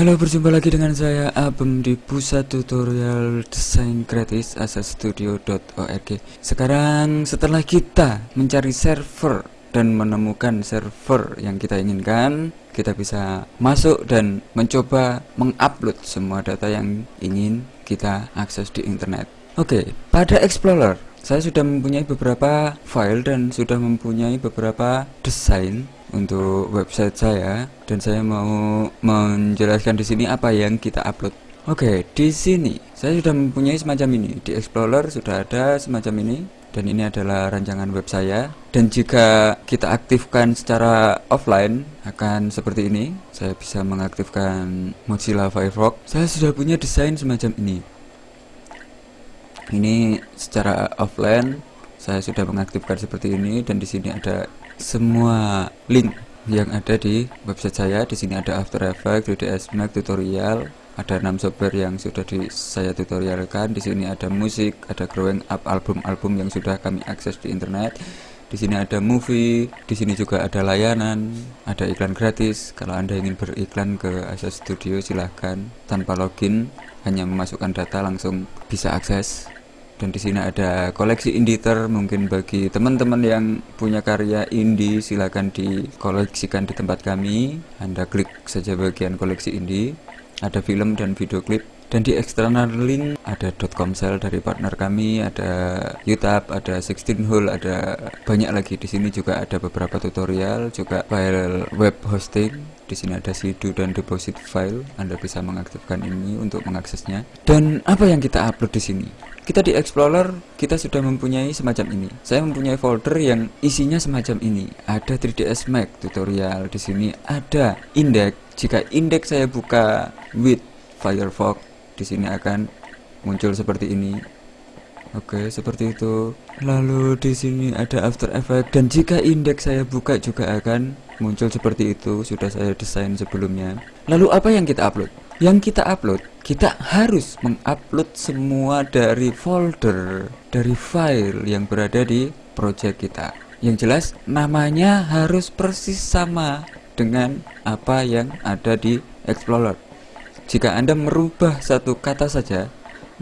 Halo, berjumpa lagi dengan saya Abem di Pusat Tutorial Desain Gratis asastudio.org. Sekarang setelah kita mencari server dan menemukan server yang kita inginkan, kita bisa masuk dan mencoba mengupload semua data yang ingin kita akses di internet. Oke, pada Explorer saya sudah mempunyai beberapa file dan sudah mempunyai beberapa desain untuk website saya dan saya mau menjelaskan di sini apa yang kita upload. Oke, di sini saya sudah mempunyai semacam ini. Di Explorer sudah ada semacam ini dan ini adalah rancangan web saya dan jika kita aktifkan secara offline akan seperti ini saya bisa mengaktifkan Mozilla Firefox saya sudah punya desain semacam ini ini secara offline saya sudah mengaktifkan seperti ini dan di sini ada semua link yang ada di website saya. Di sini ada After Effects, 3ds Max tutorial, ada enam software yang sudah di saya tutorialkan. Di sini ada musik, ada growing up album-album yang sudah kami akses di internet. Di sini ada movie, di sini juga ada layanan, ada iklan gratis. Kalau Anda ingin beriklan ke Asa Studio silahkan tanpa login, hanya memasukkan data langsung bisa akses dan di sini ada koleksi inditer mungkin bagi teman-teman yang punya karya indie silakan dikoleksikan di tempat kami. Anda klik saja bagian koleksi indie. Ada film dan video klip dan di external link ada .comsel dari partner kami, ada YouTube, ada 16 hole, ada banyak lagi. Di sini juga ada beberapa tutorial, juga file web hosting. Di sini ada sidu dan deposit file. Anda bisa mengaktifkan ini untuk mengaksesnya. Dan apa yang kita upload di sini? kita di Explorer kita sudah mempunyai semacam ini. Saya mempunyai folder yang isinya semacam ini. Ada 3ds Max tutorial di sini, ada index. Jika indeks saya buka with Firefox, di sini akan muncul seperti ini. Oke, seperti itu. Lalu di sini ada After Effects dan jika indeks saya buka juga akan muncul seperti itu. Sudah saya desain sebelumnya. Lalu apa yang kita upload? Yang kita upload kita harus mengupload semua dari folder dari file yang berada di project kita yang jelas namanya harus persis sama dengan apa yang ada di Explorer jika Anda merubah satu kata saja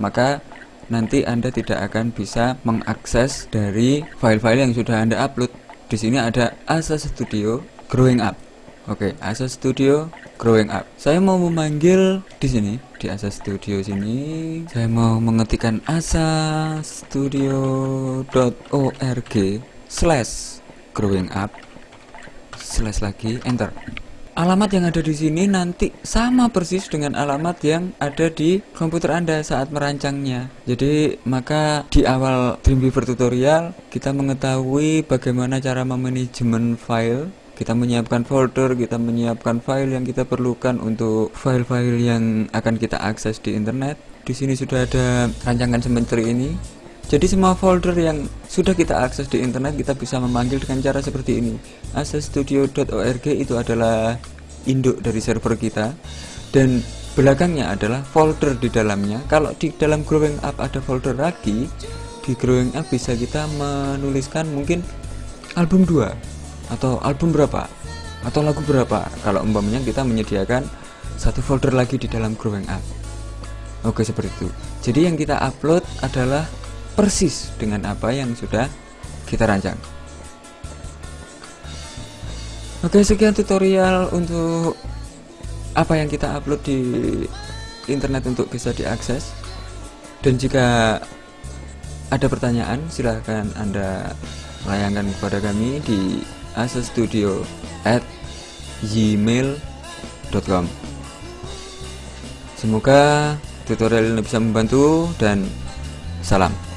maka nanti Anda tidak akan bisa mengakses dari file-file yang sudah Anda upload di sini ada Asa Studio Growing Up Oke, Asa Studio Growing Up. Saya mau memanggil di sini di Asa Studio sini. Saya mau mengetikkan asastudio.org slash growing up slash lagi enter. Alamat yang ada di sini nanti sama persis dengan alamat yang ada di komputer Anda saat merancangnya. Jadi, maka di awal Dreamweaver tutorial kita mengetahui bagaimana cara memanajemen file kita menyiapkan folder, kita menyiapkan file yang kita perlukan untuk file-file yang akan kita akses di internet. Di sini sudah ada rancangan sementara ini. Jadi semua folder yang sudah kita akses di internet kita bisa memanggil dengan cara seperti ini. accessstudio.org itu adalah induk dari server kita dan belakangnya adalah folder di dalamnya. Kalau di dalam growing up ada folder lagi, di growing up bisa kita menuliskan mungkin album 2 atau album berapa atau lagu berapa kalau umpamanya kita menyediakan satu folder lagi di dalam growing up oke seperti itu jadi yang kita upload adalah persis dengan apa yang sudah kita rancang. Oke sekian tutorial untuk apa yang kita upload di internet untuk bisa diakses. Dan jika ada pertanyaan silahkan anda layangkan kepada kami di asastudio at gmail.com Semoga tutorial ini bisa membantu dan salam